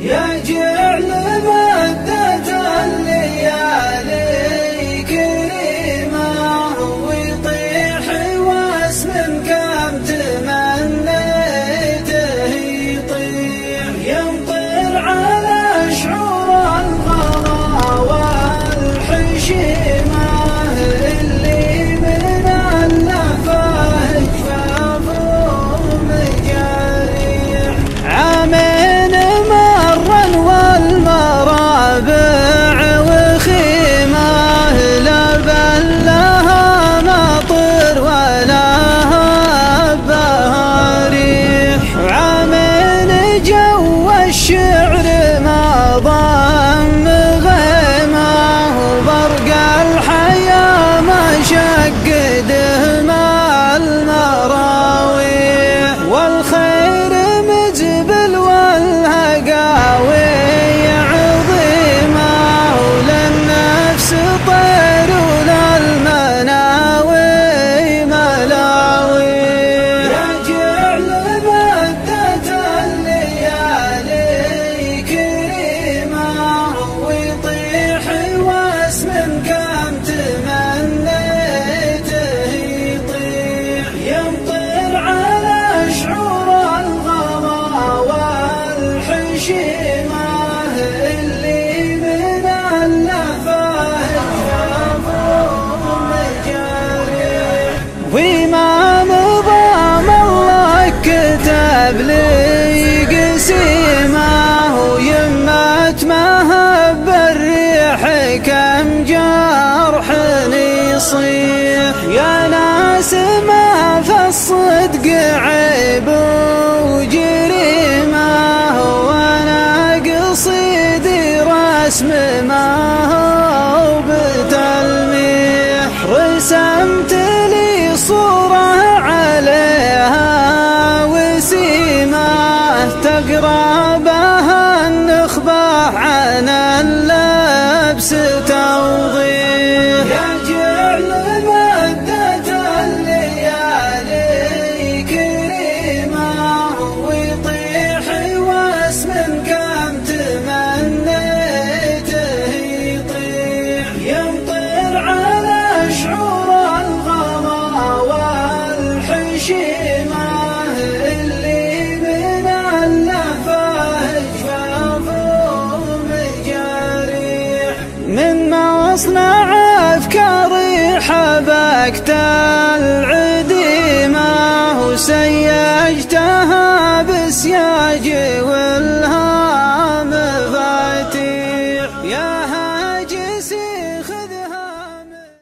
眼睛 وما نظام الله كتب لي قسيمه ويمت مهب الريح كم جرح يصيح يا ناس ما في الصدق عيب وجريمه وأنا قصيدي رسم ما هو بتلميح. رسمت من ما أصنع أفكاري حبكت العدي ما هو سيء